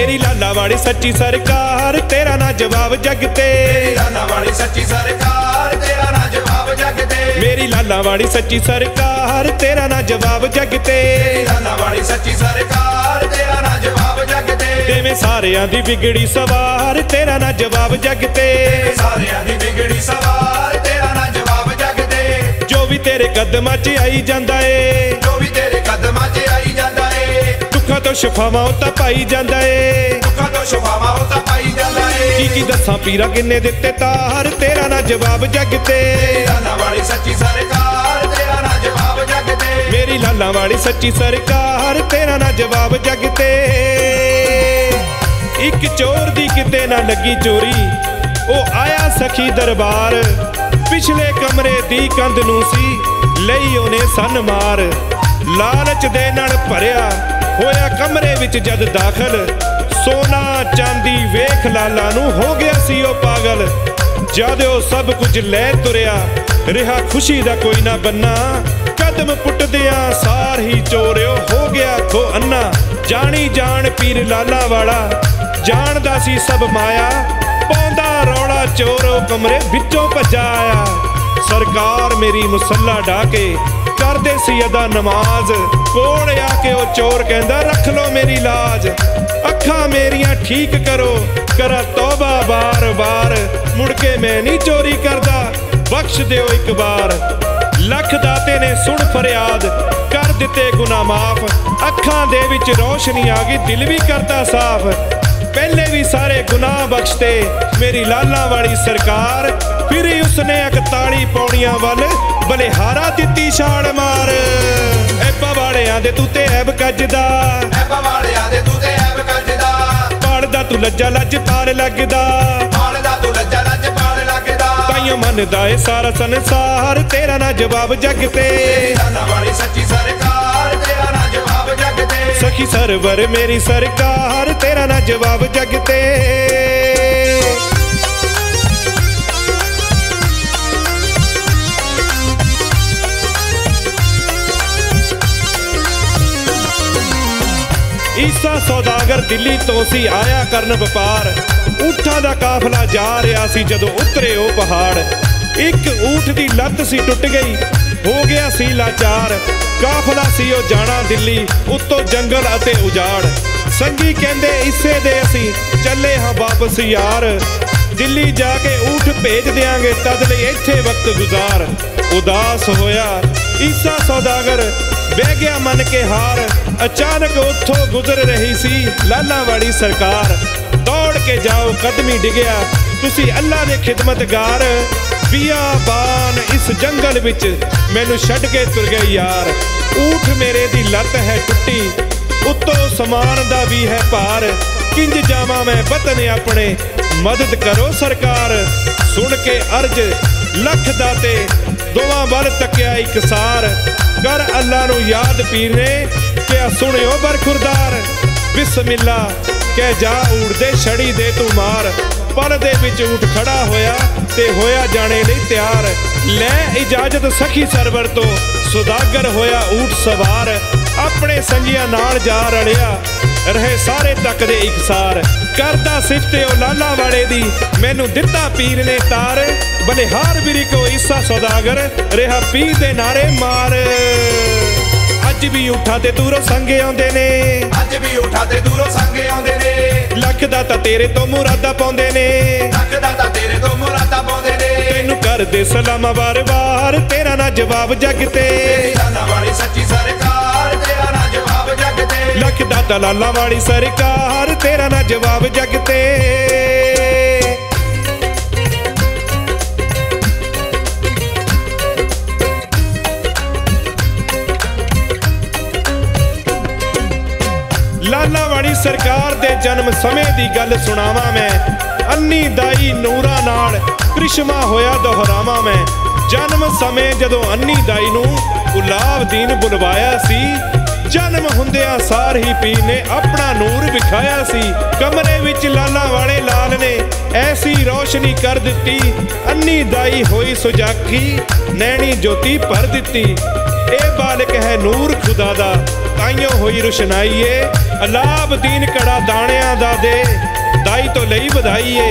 ਮੇਰੀ ਲਾਲਾ ਵਾਲੀ ਸੱਚੀ ਸਰਕਾਰ ਤੇਰਾ ਨਾ ਜਵਾਬ ਜੱਗ ਤੇ। ਲਾਲਾ ਵਾਲੀ ਸੱਚੀ ਸਰਕਾਰ ਤੇਰਾ ਨਾ ਜਵਾਬ ਜੱਗ ਤੇ। ਮੇਰੀ ਲਾਲਾ ਵਾਲੀ ਸੱਚੀ ਸਰਕਾਰ ਤੇਰਾ ਨਾ ਜਵਾਬ ਜੱਗ ਤੇ। ਲਾਲਾ ਵਾਲੀ ਸੱਚੀ ਸਰਕਾਰ ਤੇਰਾ ਨਾ ਜਵਾਬ ਜੱਗ ਤੇ। ਦੇਵੇਂ ਸਾਰਿਆਂ ਦੀ ਵਿਗੜੀ ਸਵਾਰ ਤੇਰਾ ਨਾ ਜਵਾਬ ਜੱਗ ਤੇ। ਸਾਰਿਆਂ ਦੀ ਵਿਗੜੀ ਸਵਾਰ ਤੇਰਾ ਨਾ ਜਵਾਬ ਜੱਗ ਤੇ। ਜੋ ਵੀ ਤੇਰੇ ਕਦਮਾਂ 'ਚ ਆਈ ਜਾਂਦਾ ਏ। ਜੋ ਵੀ ਤੇਰੇ ਕਦਮਾਂ 'ਚ ਆਈ ਜਾਂਦਾ ਦੁੱਖਾਂ ਤੋਂ ਸ਼ਫਾਵਾਂ ਉਹ ਤਾਂ ਪਾਈ ਜਾਂਦਾ ਏ। ਦੁੱਖਾਂ ਤੋਂ ਸ਼ੁਭਾਵਾਂ ਉਹ ਤਾਂ ਪਾਈ ਜਾਂਦਾ ਏ। ਕੀ ਕੀ ਦੱਸਾਂ ਪੀਰਾ ਕਿੰਨੇ ਦਿੱਤੇ ਤਾਰ ਤੇਰਾ ਨਾ ਜਵਾਬ ਜੱਗ ਤੇ। ਲਾਲਾ ਵਾਲੀ ਸੱਚੀ ਸਰਕਾਰ ਤੇਰਾ ਨਾ ਜਵਾਬ ਜੱਗ ਤੇ। ਮੇਰੀ ਲਾਲਾ ਵਾਲੀ ਸੱਚੀ ਸਰਕਾਰ ਤੇਰਾ ਨਾ ਜਵਾਬ ਜੱਗ ਤੇ। ਇੱਕ ਚੋਰ ਦੀ ਕਿਤੇ ਨਾ ਲੱਗੀ ਚੋਰੀ ਉਹ ਆਇਆ ਸਖੀ ਦਰਬਾਰ। ਪਿਛਲੇ ਕਮਰੇ ਦੀ ਕੰਧ ਨੂੰ ਸੀ ਲਈ ਉਹਨੇ ਸੰਨ ਮਾਰ। ਲਾਲਚ ਦੇ ਨਾਲ ਭਰਿਆ ਹੋਇਆ ਕਮਰੇ ਵਿੱਚ ਜਦ ਦਾਖਲ। ਸੋਨਾ, ਚਾਂਦੀ ਵੇਖ ਲਾਲਾ ਨੂੰ ਹੋ ਗਿਆ ਸੀ ਉਹ ਪਾਗਲ। ਜਦ ਉਹ ਸਭ ਕੁਝ ਲੈ ਤੁਰਿਆ, ਰਿਹਾ ਖੁਸ਼ੀ ਦਾ ਕੋਈ ਨਾ ਬੰਨਾ। ਕਦਮ ਪੁੱਟਦਿਆਂ ਸਾਰ ਹੀ ਚੋਰਿਓ ਹੋ ਗਿਆ ਖੋ ਅੰਨਾ। ਜਾਣੀ ਜਾਣ ਪੀਰ ਲਾਲਾ ਵਾਲਾ, ਜਾਣਦਾ ਸੀ ਸਭ ਮਾਇਆ। ਪਾਉਂਦਾ ਰੌਲਾ ਚੋਰੋ ਕਮਰੇ ਵਿੱਚੋਂ ਭੱਜਾ ਆਇਆ। ਸਰਕਾਰ ਮੇਰੀ ਮੁਸੱਲਾ ਢਾ ਕੇ ਕਰਦੇ ਸੀ ਅਦਾ ਨਮਾਜ਼। ਕੋਲ ਆ ਕੇ ਉਹ ਚੋਰ ਕਹਿੰਦਾ, ਰੱਖ ਲੋ ਮੇਰੀ ਲਾਜ। ਅੱਖਾਂ ਮੇਰੀਆਂ ਠੀਕ ਕਰੋ, ਕਰਾ ਤੋਬਾ ਬਾਰ-ਬਾਰ। ਮੁੜ ਕੇ ਮੈਂ ਨਹੀਂ ਚੋਰੀ ਕਰਦਾ, ਬਖਸ਼ ਦਿਓ ਇੱਕ ਵਾਰ। ਲੱਖ ਦਾਤੇ ਨੇ ਸੁਣ ਫਰਿਆਦ, ਕਰ ਦਿੱਤੇ ਗੁਨਾਹ ਮਾਫ। ਅੱਖਾਂ ਦੇ ਵਿੱਚ ਰੋਸ਼ਨੀ ਆ ਗਈ, ਦਿਲ ਵੀ ਕਰਦਾ ਸਾਫ਼। ਪਹਿਲੇ ਵੀ ਸਾਰੇ ਗੁਨਾਹ ਬਖਸ਼ਤੇ, ਮੇਰੀ ਲਾਲਾ ਵਾਲੀ ਸਰਕਾਰ। ਉਸਨੇ 41 ਪੌੜੀਆਂ ਵੱਲ ਬਲਿਹਾਰਾ ਦਿੱਤੀ ਛਾੜ ਮਾਰ। ਐ ਪਵਾੜਿਆਂ ਦੇ ਤੂੰ ਤੇ ਐਬ ਕੱਜਦਾ। ਐ ਪਵਾੜਿਆਂ ਦੇ ਤੂੰ ਤੇ ਐਬ ਕੱਜਦਾ। ਪਾੜਦਾ ਤੂੰ ਲੱਜਾ ਲੱਜ ਤਾਰ ਲੱਗਦਾ। ਮਾਲ ਦਾ ਤੂੰ ਲੱਜਾ ਲੱਜ ਪਾਲ ਲੱਗਦਾ। ਤਾਈਓ ਮੰਨਦਾ ਏ ਸਾਰਾ ਸੰਸਾਰ ਤੇਰਾ ਨਾ ਜਵਾਬ ਜੱਗ ਤੇ। ਲਾਲਾ ਵਾਲੀ ਸੱਚੀ ਸਰਕਾਰ ਤੇਰਾ ਨਾ ਜਵਾਬ ਜੱਗ ਤੇ। ਸਖੀ ਸਰਵਰ ਮੇਰੀ ਸਰਕਾਰ ਤੇਰਾ ਨਾ ਜਵਾਬ ਜੱਗ ਤੇ। ਈਸਾ ਸੌਦਾਗਰ ਦਿੱਲੀ ਤੋਂ ਸੀ ਆਇਆ ਕਰਨ ਵਪਾਰ, ਊਠਾਂ ਦਾ ਕਾਫਲਾ ਜਾ ਰਿਹਾ ਸੀ ਜਦੋਂ ਉਤਰੇ ਉਹ ਪਹਾੜ। ਇੱਕ ਊਠ ਦੀ ਲੱਤ ਸੀ ਟੁੱਟ ਗਈ, ਹੋ ਗਿਆ ਸੀ ਲਾਚਾਰ। ਕਾਫਲਾ ਸੀ ਉਹ ਜਾਣਾ ਦਿੱਲੀ, ਉੱਤੋਂ ਜੰਗਲ ਅਤੇ ਉਜਾੜ। ਸੰਗੀ ਕਹਿੰਦੇ, ਇਸੇ ਦੇ ਅਸੀਂ ਚੱਲੇ ਹਾਂ ਵਾਪਸ ਯਾਰ। ਦਿੱਲੀ ਜਾ ਕੇ ਊਠ ਭੇਜ ਦਿਆਂਗੇ, ਤਦ ਲਈ ਇੱਥੇ ਵਕਤ ਗੁਜ਼ਾਰ। ਉਦਾਸ ਹੋਇਆ, ਈਸਾ ਸੌਦਾਗਰ ਬਹਿ ਗਿਆ ਮਨ ਕੇ ਹਾਰ, ਅਚਾਨਕ ਉੱਥੋਂ ਗੁਜ਼ਰ ਰਹੀ ਸੀ ਲਾਲਾ ਵਾਲੀ ਸਰਕਾਰ। ਦੌੜ ਕੇ ਜਾਓ, ਕਦਮੀ ਡਿਗਿਆ, ਤੁਸੀਂ ਅੱਲਾ ਦੇ ਖਿਦਮਤਗਾਰ। ਬਾਨ ਇਸ ਜੰਗਲ ਵਿੱਚ ਮੈਨੂੰ ਛੱਡ ਕੇ ਤੁਰ ਗਏ ਯਾਰ। ਊਠ ਮੇਰੇ ਦੀ ਲੱਤ ਹੈ ਟੁੱਟੀ, ਉੱਤੋਂ ਸਮਾਨ ਦਾ ਵੀ ਹੈ ਭਾਰ। ਕਿੰਜ ਜਾਵਾਂ ਮੈਂ ਵਤਨ ਆਪਣੇ, ਮਦਦ ਕਰੋ ਸਰਕਾਰ। ਸੁਣ ਕੇ ਅਰਜ, ਲੱਖ ਦਾਤੇ, ਦੋਵਾਂ ਵੱਲ ਤੱਕਿਆ ਇਕਸਾਰ ਕਰ ਅੱਲਾ ਨੂੰ ਯਾਦ ਪੀਰ ਨੇ ਕਿਆ ਸੁਣਿਓ ਬਰਖੁਰਦਾਰ ਬਿਸਮਿਲ੍ਲਾ, ਕਹਿ ਜਾ ਊੜਦੇ ਛੜੀ ਦੇ ਤੂੰ ਮਾਰ। ਪਲ ਦੇ ਵਿੱਚ ਊਠ ਖੜਾ ਹੋਇਆ ਤੇ ਹੋਇਆ ਜਾਣੇ ਲਈ ਤਿਆਰ। ਲੈ ਇਜਾਜ਼ਤ ਸਖੀ ਸਰਵਰ ਤੋਂ, ਸੁਦਾਗਰ ਹੋਇਆ ਊਠ ਸਵਾਰ। ਆਪਣੇ ਸੰਗੀਆਂ ਨਾਲ ਜਾ ਰਲਿਆ ਰਹੇ ਸਾਰੇ ਤੱਕ ਦੇ ਇਕਸਾਰ ਕਰਦਾ ਸਿਫਤੇ ਉਹ ਲਾਲਾ ਵਾਲੇ ਦੀ। ਮੈਨੂੰ ਦਿੱਤਾ ਪੀਰ ਨੇ ਤਾਰ। ਬਲਿਹਾਰ ਬਿਰੀ ਕੋ ਈਸਾ ਸੌਦਾਗਰ। ਰਿਹਾ ਪੀਰ ਦੇ ਨਾਰੇ ਮਾਰ। ਅੱਜ ਵੀ ਉਠਾ ਤੇ ਦੂਰੋਂ ਸੰਗ ਆਉਂਦੇ ਨੇ। ਅੱਜ ਵੀ ਉਠਾ ਤੇ ਦੂਰੋਂ ਸੰਗੇ ਆਉਂਦੇ ਨੇ। ਲੱਖ ਦਾ ਤਾਂ ਤੇਰੇ ਤੋਂ ਮੁਰਾਦਾ ਪਾਉਂਦੇ ਨੇ। ਲੱਖ ਦਾ ਤਾਂ ਤੇਰੇ ਤੋਂ ਮੁਰਾਦਾ ਪਾਉਂਦੇ ਨੇ। ਤੈਨੂੰ ਕਰਦੇ ਸਲਾਮ ਵਾਰ-ਵਾਰ। ਤੇਰਾ ਨਾ ਜਵਾਬ ਜੱਗ ਤੇ। ਲਾਲਾ ਵਾਲੀ ਸੱਚੀ ਸਰਕਾਰ ਲੱਖ ਲਾਲਾ ਵਾਲੀ ਸਰਕਾਰ, ਤੇਰਾ ਨਾ ਜਵਾਬ ਜੱਗ ਤੇ। ਲਾਲਾ ਵਾਲੀ ਸਰਕਾਰ ਦੇ ਜਨਮ ਸਮੇਂ ਦੀ ਗੱਲ ਸੁਣਾਵਾਂ ਮੈਂ। ਅੰਨੀ ਦਾਈ ਨੂਰਾ ਨਾਲ ਕ੍ਰਿਸ਼ਮਾ ਹੋਇਆ ਦੁਹਰਾਵਾਂ ਮੈਂ। ਜਨਮ ਸਮੇਂ ਜਦੋਂ ਅੰਨੀ ਦਾਈ ਨੂੰ ਗੁਲਾਬ ਦੀਨ ਬੁਲਵਾਇਆ ਸੀ ਜਨਮ ਹੁੰਦਿਆਂ ਸਾਰ ਹੀ ਪੀਰ ਨੇ ਆਪਣਾ ਨੂਰ ਵਿਖਾਇਆ ਸੀ। ਕਮਰੇ ਵਿੱਚ ਲਾਲਾ ਵਾਲੇ ਲਾਲ ਨੇ ਐਸੀ ਰੋਸ਼ਨੀ ਕਰ ਦਿੱਤੀ। ਅੰਨੀ ਦਾਈ ਹੋਈ ਸੁਜਾਕੀ ਨੈਣੀ ਜੋਤੀ ਭਰ ਦਿੱਤੀ। ਇਹ ਬਾਲਕ ਹੈ ਨੂਰ ਖੁਦਾ ਦਾ, ਤਾਈਓ ਹੋਈ ਰੁਸ਼ਨਾਈਏ। ਅਲਾਬਦੀਨ ਕੜਾ ਦਾਣਿਆਂ ਦਾ ਦੇ, ਦਾਈ ਤੋਂ ਲਈ ਵਧਾਈਏ।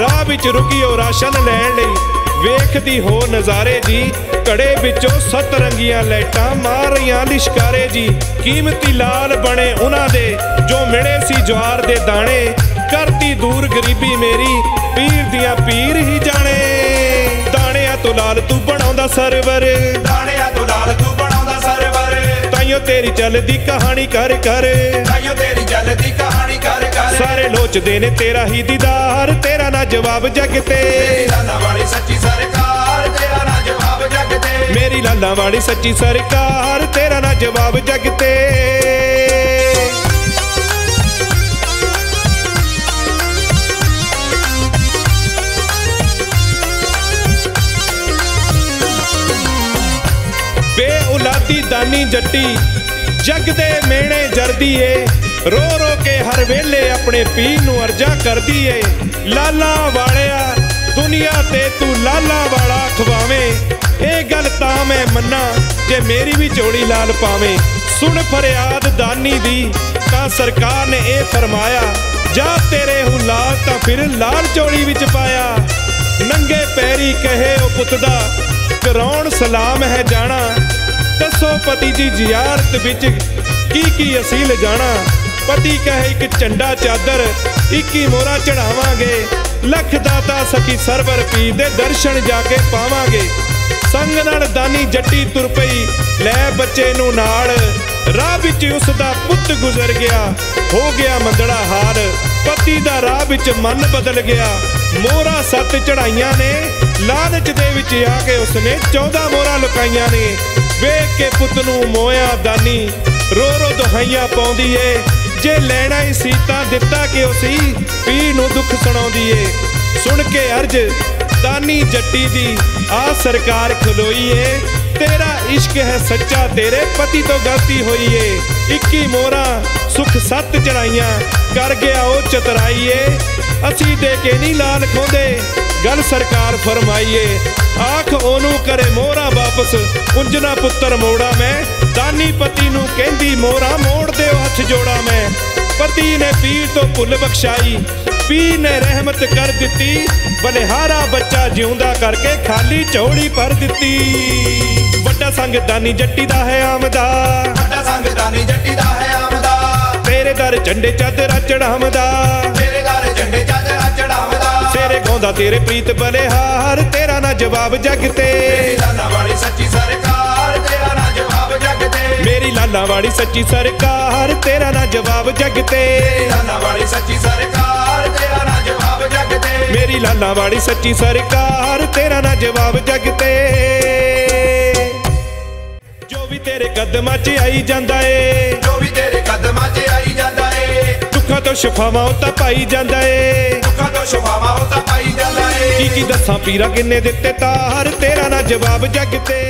ਰਾਹ ਵਿੱਚ ਰੁਕਿਓ ਰਾਸ਼ਨ ਲੈਣ ਲਈ, ਵੇਖਦੀ ਹੋ ਨਜ਼ਾਰੇ ਦੀ। ਘੜੇ ਵਿੱਚੋਂ ਸੱਤ ਰੰਗੀਆਂ ਲਾਈਟਾਂ ਮਾਰ ਰਹੀਆਂ ਲਿਸ਼ਕਾਰੇ ਜੀ। ਕੀਮਤੀ ਲਾਲ ਬਣੇ ਉਹਨਾਂ ਦੇ ਜੋ ਮਿਲੇ ਸੀ ਜਵਾਰ ਦੇ ਦਾਣੇ। ਕਰਤੀ ਦੂਰ ਗਰੀਬੀ ਮੇਰੀ ਪੀਰ ਦੀਆਂ ਪੀਰ ਹੀ ਜਾਣੇ। ਦਾਣਿਆਂ ਤੋਂ ਲਾਲ ਤੂੰ ਬਣਾਉਂਦਾ ਸਰਵਰ। ਦਾਣਿਆਂ ਤੋਂ ਲਾਲ ਤੂੰ ਬਣਾਉਂਦਾ ਸਰਵਰ। ਤਾਈਓ ਤੇਰੀ ਚੱਲਦੀ ਕਹਾਣੀ ਕਰ ਕਰ। ਤਾਈਓ ਤੇਰੀ ਜਲਦੀ ਕਹਾਣੀ ਕਰ ਕਰ। ਸਾਰੇ ਲੋਚਦੇ ਨੇ ਤੇਰਾ ਹੀ ਦੀਦਾਰ ਤੇਰਾ ਨਾ ਜਵਾਬ ਜਗ ਤੇ। ਤੇਰੀ ਲਾਲਾ ਵਾਲੀ ਸੱਚੀ ਸਰਕਾਰ। ਜਗ ਤੇ ਮੇਰੀ ਲਾਲਾਂ ਵਾਲੀ ਸੱਚੀ ਸਰਕਾਰ, ਤੇਰਾ ਨਾ ਜਵਾਬ ਜਗ ਤੇ। ਬੇ ਔਲਾਦੀ ਦਾਨੀ ਜੱਟੀ, ਜਗ ਦੇ ਮੇਣੇ ਜਰਦੀ ਏ ਰੋ ਰੋ ਕੇ ਹਰ ਵੇਲੇ ਆਪਣੇ ਪੀਰ ਨੂੰ ਅਰਜ਼ਾ ਕਰਦੀ ਏ ਲਾਲਾ ਵਾਲਿਆ, ਦੁਨੀਆ ਤੇ ਤੂੰ ਲਾਲਾ ਵਾਲਾ ਖਵਾਵੇਂ। ਇਹ ਗੱਲ ਤਾਂ ਮੈਂ ਮੰਨਾ, ਜੇ ਮੇਰੀ ਵੀ ਝੋਲੀ ਲਾਲ ਪਾਵੇਂ। ਸੁਣ ਫਰਿਆਦ ਦਾਨੀ ਦੀ, ਤਾਂ ਸਰਕਾਰ ਨੇ ਇਹ ਫਰਮਾਇਆ, ਜਾ ਤੇਰੇ ਹੂੰ ਲਾਲ, ਤਾਂ ਫਿਰ ਲਾਲ ਝੋਲੀ ਵਿੱਚ ਪਾਇਆ। ਨੰਗੇ ਪੈਰੀ ਕਹੇ ਉਹ ਪੁੱਤ ਦਾ, ਕਰਾਉਣ ਸਲਾਮ ਹੈ ਜਾਣਾ। ਦੱਸੋ ਪਤੀ ਜੀ ਜ਼ਿਆਰਤ ਵਿੱਚ ਕੀ ਕੀ ਅਸੀਂ ਲਿਜਾਣਾ? ਪਤੀ ਕਹੇ ਇੱਕ ਝੰਡਾ ਚਾਦਰ 21 ਮੋਰਾ ਚੜਾਵਾਂਗੇ ਲੱਖ ਦਾਤਾ ਸਕੀ ਸਰਵਰ ਪੀ ਦੇ ਦਰਸ਼ਨ ਜਾ ਕੇ ਪਾਵਾਂਗੇ। ਸੰਗ ਨਾਲ ਦਾਨੀ ਜੱਟੀ ਤੁਰ ਪਈ, ਲੈ ਬੱਚੇ ਨੂੰ ਨਾਲ। ਰਾਹ ਵਿੱਚ ਉਸ ਦਾ ਪੁੱਤ ਗੁਜ਼ਰ ਗਿਆ, ਹੋ ਗਿਆ ਮੰਦੜਾ ਹਾਲ ਪਤੀ ਦਾ ਰਾਹ ਵਿੱਚ ਮਨ ਬਦਲ ਗਿਆ। ਮੋਹਰਾ ਸੱਤ ਚੜਾਈਆਂ ਨੇ, ਲਾਲਚ ਦੇ ਵਿੱਚ ਆ ਕੇ ਉਸਨੇ 14 ਮੋਹਰਾ ਲੁਕਾਈਆਂ ਨੇ। ਵੇਖ ਕੇ ਪੁੱਤ ਨੂੰ ਮੋਇਆ ਦਾਨੀ, ਰੋ ਰੋ ਦੁਹਾਈਆਂ ਪਾਉਂਦੀ ਏ ਜੇ ਲੈਣਾ ਹੀ ਸੀ ਤਾਂ ਦਿੱਤਾ ਕਿਉਂ ਸੀ ਪੀ ਨੂੰ ਦੁੱਖ ਸੁਣਾਉਂਦੀ ਏ ਸੁਣ ਕੇ ਅਰਜ ਦਾਨੀ ਜੱਟੀ ਦੀ ਆ ਸਰਕਾਰ ਖਲੋਈ ਏ ਤੇਰਾ ਇਸ਼ਕ ਹੈ ਸੱਚਾ, ਤੇਰੇ ਪਤੀ ਤੋਂ ਗਲਤੀ ਹੋਈ ਏ 21 ਮੋਰਾ ਸੁਖ ਸੱਤ ਚੜਾਈਆਂ, ਕਰ ਗਿਆ ਉਹ ਚਤਰਾਈ ਅਸੀਂ ਦੇ ਕੇ ਨਹੀਂ ਲਾਲ ਖੋਂਦੇ, ਗੱਲ ਸਰਕਾਰ ਫਰਮਾਈਏ। ਆਖ ਉਹਨੂੰ ਕਰੇ ਮੋਹਰਾ ਵਾਪਸ ਕੁੰਜਨਾ ਪੁੱਤਰ ਮੋੜਾ ਮੈਂ। ਦਾਨੀ ਪਤੀ ਨੂੰ ਕਹਿੰਦੀ ਮੋਹਰਾ, ਮੋੜ ਦਿਓ ਹੱਥ ਜੋੜਾ ਮੈਂ। ਪਤੀ ਨੇ ਪੀਰ ਤੋਂ ਭੁੱਲ ਬਖਸ਼ਾਈ ਪੀਰ ਨੇ ਰਹਿਮਤ ਕਰ ਦਿੱਤੀ ਬਲਿਹਾਰਾ ਬੱਚਾ ਜਿਉਂਦਾ ਕਰਕੇ ਖਾਲੀ ਝੋਲੀ ਭਰ ਦਿੱਤੀ। ਵੱਡਾ ਸੰਗ ਦਾਨੀ ਜੱਟੀ ਦਾ ਹੈ ਆਮਦਾ। ਵੱਡਾ ਸੰਗ ਦਾਨੀ ਜੱਟੀ ਦਾ ਹੈ ਆਮਦਾ। ਤੇਰੇ ਦਰ ਝੰਡੇ ਚਾਦਰਾ ਚੜਾਵਦਾ ਤੇਰੇ ਦਰ ਝੰਡੇ ਚਾਦਰਾ ਚੜਾਵਦਾ ਤੇਰੇ ਗਾਉਂਦਾ ਤੇਰੇ ਪ੍ਰੀਤ ਬਲਿਹਾਰ ਤੇਰਾ ਨਾ ਜਵਾਬ ਜਗ ਤੇ। ਤੇਰੀ ਲਾਲਾ ਵਾਲੀ ਲਾਲਾਂ ਵਾਲੀ ਸੱਚੀ ਸਰਕਾਰ ਤੇਰਾ ਨਾ ਜਵਾਬ ਜਗ ਤੇ। ਤੇਰੀ ਲਾਲਾ ਵਾਲੀ ਸੱਚੀ ਸਰਕਾਰ ਤੇਰਾ ਨਾ ਜਵਾਬ ਜਗ ਤੇ। ਮੇਰੀ ਲਾਲਾਂ ਵਾਲੀ ਸੱਚੀ ਸਰਕਾਰ ਤੇਰਾ ਨਾ ਜਵਾਬ ਜਗ ਤੇ। ਜੋ ਵੀ ਤੇਰੇ ਕਦਮਾਂ 'ਚ ਆਈ ਜਾਂਦਾ ਏ ਜੋ ਵੀ ਤੇਰੇ ਕਦਮਾਂ 'ਚ ਆਈ ਜਾਂਦਾ ਏ। ਦੁੱਖਾਂ ਤੋਂ ਸ਼ਿਫਾਵਾਂ ਉਹ ਤਾਂ ਪਾਈ ਜਾਂਦਾ ਏ। ਦੁੱਖਾਂ ਤੋਂ ਸ਼ੁਭਾਵਾਂ ਉਹ ਤਾਂ ਪਾਈ ਜਾਂਦਾ ਏ। ਕੀ ਕੀ ਦੱਸਾਂ ਪੀਰਾ ਕਿੰਨੇ ਦਿੱਤੇ ਤਾਰ ਤੇਰਾ ਨਾ ਜਵਾਬ ਜਗ ਤੇ।